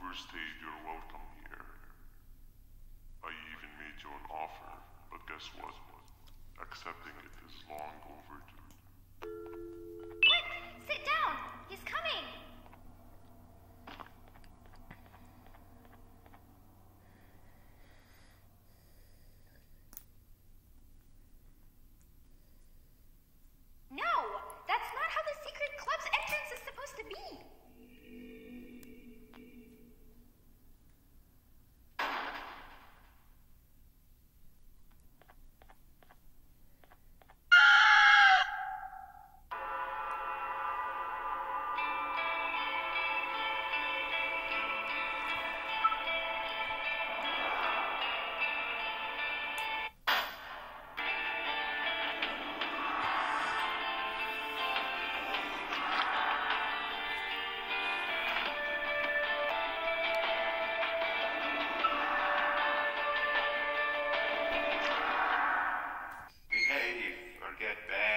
overstayed your welcome here. Get banned.